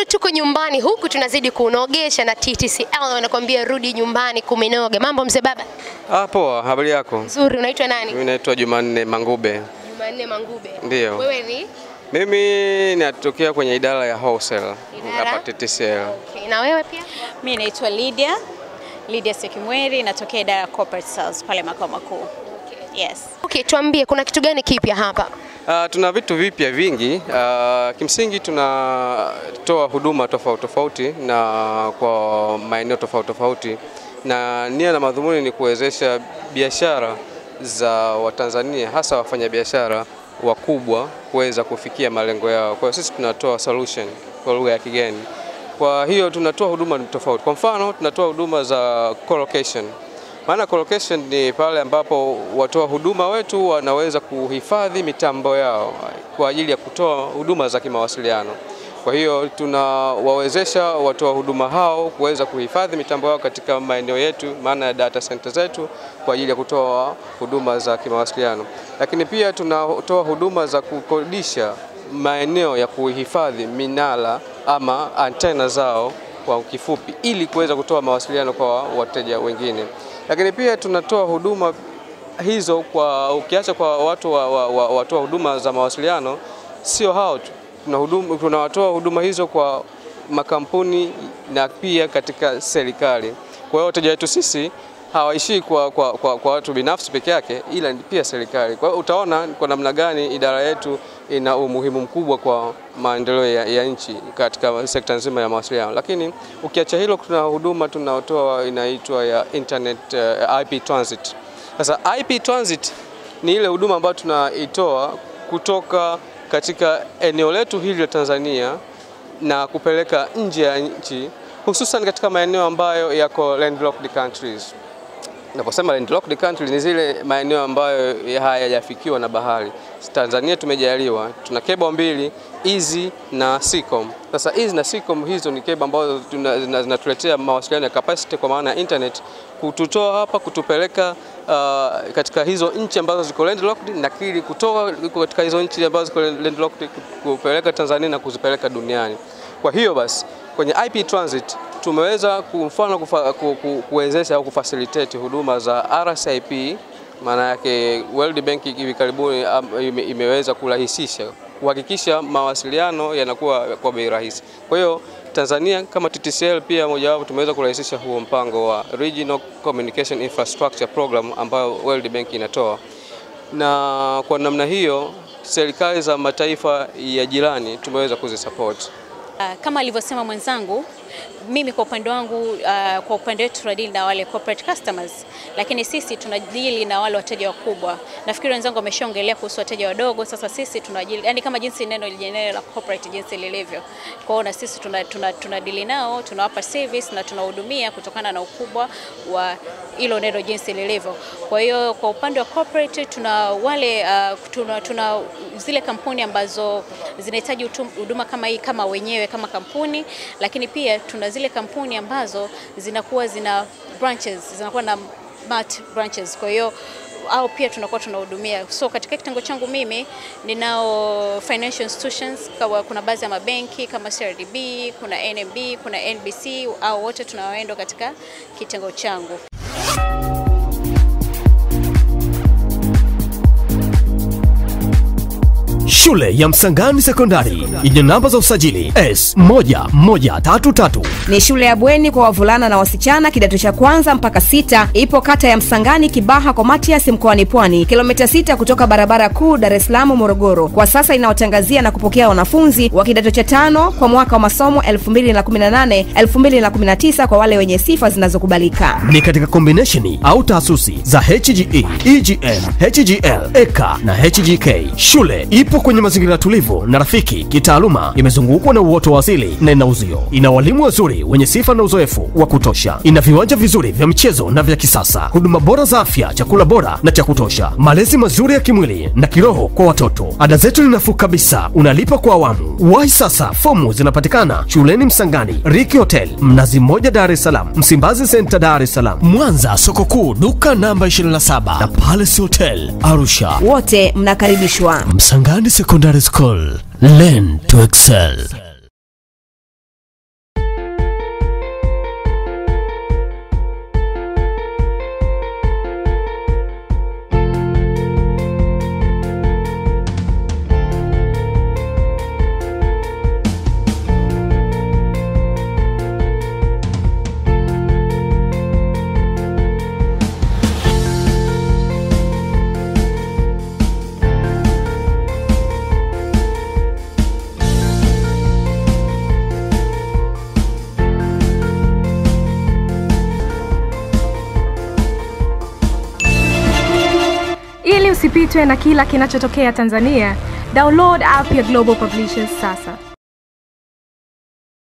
bado tuko nyumbani huku tunazidi kunogesha na TTCL wanakuambia rudi nyumbani kumenoga. Mambo mzee baba? Ah, poa, habari yako? Nzuri, unaitwa nani? Mimi naitwa Jumanne Mangube. Jumanne Mangube. Ndio. Wewe ni? Mimi natokea kwenye idara ya wholesale hapa TTCL. Okay, na wewe pia? Mimi naitwa Lydia Lydia Sekimweri, natokea idara ya corporate sales pale makao makuu. Okay. Yes. Okay, tuambie kuna kitu gani kipya hapa? Ah, tuna vitu vipya vingi. Uh, kimsingi tunatoa huduma tofauti tofauti na kwa maeneo tofauti tofauti, na nia na madhumuni ni kuwezesha biashara za Watanzania hasa wafanyabiashara wakubwa kuweza kufikia malengo yao. Kwa hiyo sisi tunatoa solution kwa lugha ya kigeni. Kwa hiyo tunatoa huduma tofauti. Kwa mfano, tunatoa huduma za colocation. Maana colocation ni pale ambapo watoa huduma wetu wanaweza kuhifadhi mitambo yao kwa ajili ya kutoa huduma za kimawasiliano. Kwa hiyo tunawawezesha watoa huduma hao kuweza kuhifadhi mitambo yao katika maeneo yetu, maana ya data center zetu kwa ajili ya kutoa huduma za kimawasiliano. Lakini pia tunatoa huduma za kukodisha maeneo ya kuhifadhi minara ama antena zao kwa kifupi, ili kuweza kutoa mawasiliano kwa wateja wengine. Lakini pia tunatoa huduma hizo kwa ukiacha kwa watu wa, wa, wa, watoa huduma za mawasiliano, sio hao tu, tunawatoa huduma hizo kwa makampuni na pia katika serikali. Kwa hiyo wateja wetu sisi hawaishii kwa, kwa, kwa, kwa watu binafsi peke yake, ila pia serikali. Kwa hiyo utaona kwa namna gani idara yetu ina umuhimu mkubwa kwa maendeleo ya, ya nchi katika sekta nzima ya mawasiliano. Lakini ukiacha hilo, kuna huduma tunaotoa inaitwa ya internet uh, IP transit. Sasa IP transit ni ile huduma ambayo tunaitoa kutoka katika eneo letu hili la Tanzania na kupeleka nje ya nchi hususan katika maeneo ambayo yako landlocked countries. Naposema landlocked country ni zile maeneo ambayo hayajafikiwa na bahari. Tanzania tumejaliwa, tuna kebo mbili Easy na Seacom. Sasa Easy na Seacom hizo ni kebo ambazo zinatuletea mawasiliano ya capacity kwa maana ya internet, kututoa hapa kutupeleka uh, katika hizo nchi ambazo ziko landlocked na kili kutoka katika hizo nchi ambazo ziko landlocked kupeleka Tanzania na kuzipeleka duniani. Kwa hiyo basi kwenye IP transit tumeweza kumfano kuwezesha au kufacilitate huduma za RCIP, maana yake World Bank hivi karibuni imeweza kurahisisha kuhakikisha mawasiliano yanakuwa kwa bei rahisi. Kwa hiyo Tanzania kama TTCL pia mojawapo tumeweza kurahisisha huo mpango wa Regional Communication Infrastructure Program ambayo World Bank inatoa, na kwa namna hiyo serikali za mataifa ya jirani tumeweza kuzisupport. Kama alivyosema mwenzangu, mimi kwa upande wangu, uh, kwa upande wetu tunadili na wale corporate customers, lakini sisi tunadili na wale wateja wakubwa. Nafikiri wenzangu wameshaongelea kuhusu wateja wadogo. Sasa sisi tunadili, yani kama jinsi neno lenyewe la corporate jinsi lilivyo, kwa hiyo na sisi tunadili tuna, tuna nao, tunawapa service na tunahudumia kutokana na ukubwa wa hilo neno jinsi lilivyo. Kwa hiyo kwa upande wa corporate tuna wale uh, tuna, tuna zile kampuni ambazo zinahitaji huduma kama hii kama wenyewe kama kampuni, lakini pia tuna zile kampuni ambazo zinakuwa zina branches, zinakuwa na mat branches. Kwa hiyo au pia tunakuwa tunahudumia. So katika kitengo changu mimi ninao financial institutions, kwa kuna baadhi ya mabenki kama CRDB, kuna NMB, kuna NBC, au wote tunawaenda katika kitengo changu. Shule ya Msangani Sekondari yenye namba za usajili S1133 ni shule ya bweni kwa wavulana na wasichana kidato cha kwanza mpaka sita. Ipo kata ya Msangani, Kibaha kwa Matias, mkoani Pwani, kilomita sita kutoka barabara kuu Dar es Salaam Morogoro. Kwa sasa inaotangazia na kupokea wanafunzi wa kidato cha tano kwa mwaka wa masomo 2018 2019 kwa wale wenye sifa zinazokubalika. ni katika combination au taasisi za HGE, EGM, HGL, EKA na HGK. Shule ipo kwenye mazingira tulivu na rafiki kitaaluma, imezungukwa na uoto wa asili na ina uzio. Ina walimu wazuri wenye sifa na uzoefu wa kutosha. Ina viwanja vizuri vya michezo na vya kisasa, huduma bora za afya, chakula bora na cha kutosha, malezi mazuri ya kimwili na kiroho kwa watoto. Ada zetu ni nafuu kabisa, unalipa kwa awamu. Wahi sasa, fomu zinapatikana shuleni Msangani, Riki Hotel, Mnazi Mmoja, Dar es Salaam, Msimbazi Senta, Dar es Salaam, Mwanza, soko kuu, duka namba 27 na Palace Hotel, Arusha. Wote mnakaribishwa. Msangani Secondary School, learn to excel. Usipitwe na kila kinachotokea Tanzania, download app ya Global Publishers sasa.